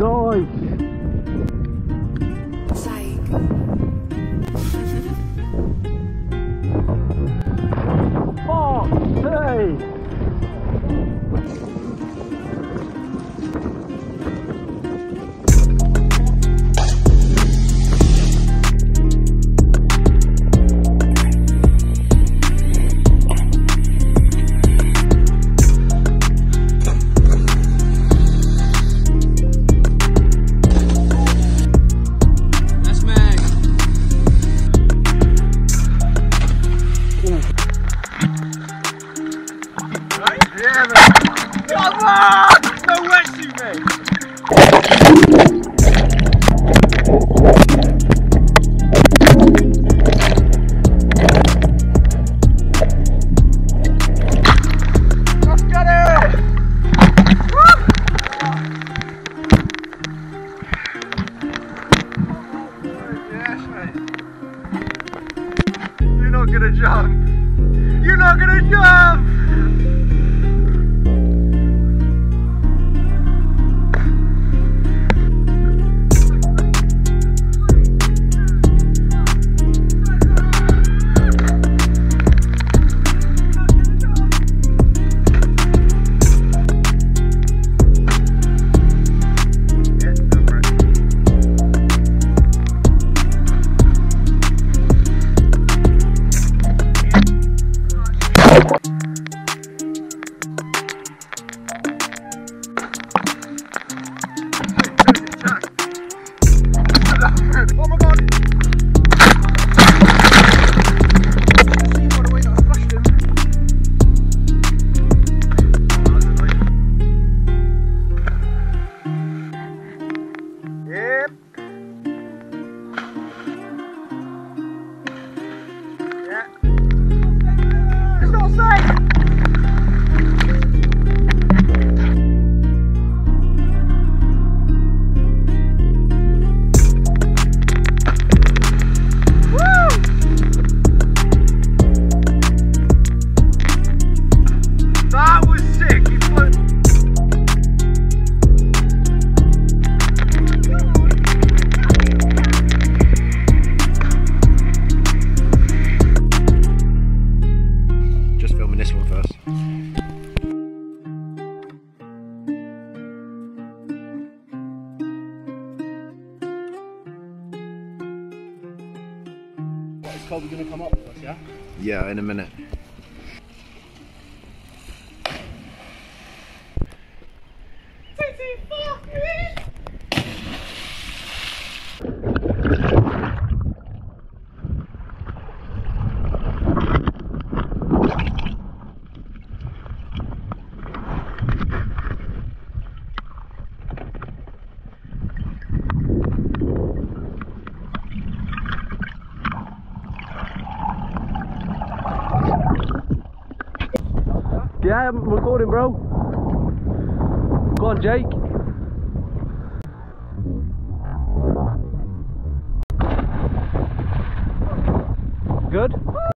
dois. On! No get it! Mate. You're not gonna jump. You're not gonna jump. Is Colby going to come up with us, yeah? Yeah, in a minute. Yeah, I'm recording, bro. Go on, Jake.